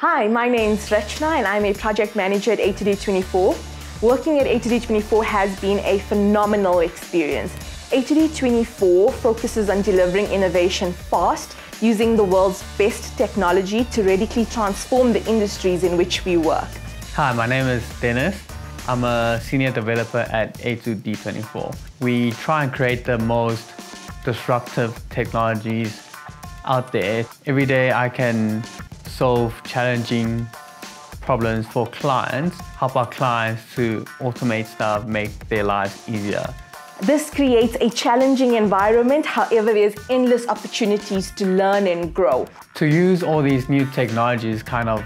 Hi, my name's Rechna and I'm a project manager at A2D24. Working at A2D24 has been a phenomenal experience. A2D24 focuses on delivering innovation fast using the world's best technology to radically transform the industries in which we work. Hi, my name is Dennis. I'm a senior developer at A2D24. We try and create the most disruptive technologies out there. Every day I can solve challenging problems for clients, help our clients to automate stuff, make their lives easier. This creates a challenging environment, however, there's endless opportunities to learn and grow. To use all these new technologies kind of,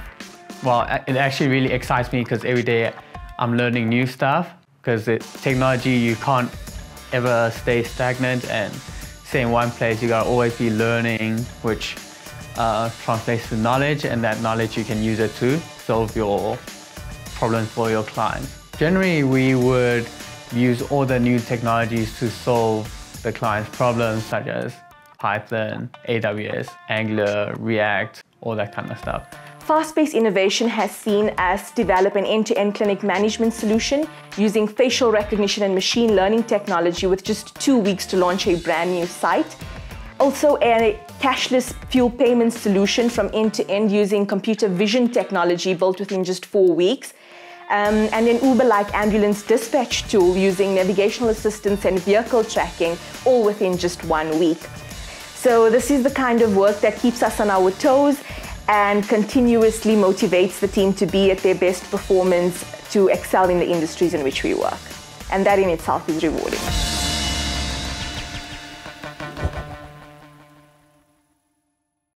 well, it actually really excites me because every day I'm learning new stuff because technology, you can't ever stay stagnant and stay in one place. You gotta always be learning, which uh, translates to knowledge and that knowledge you can use it to solve your problems for your clients. Generally, we would use all the new technologies to solve the client's problems such as Python, AWS, Angular, React, all that kind of stuff. Fast-paced innovation has seen us develop an end-to-end -end clinic management solution using facial recognition and machine learning technology with just two weeks to launch a brand new site. Also a cashless fuel payment solution from end to end using computer vision technology built within just four weeks. Um, and an Uber-like ambulance dispatch tool using navigational assistance and vehicle tracking all within just one week. So this is the kind of work that keeps us on our toes and continuously motivates the team to be at their best performance to excel in the industries in which we work. And that in itself is rewarding.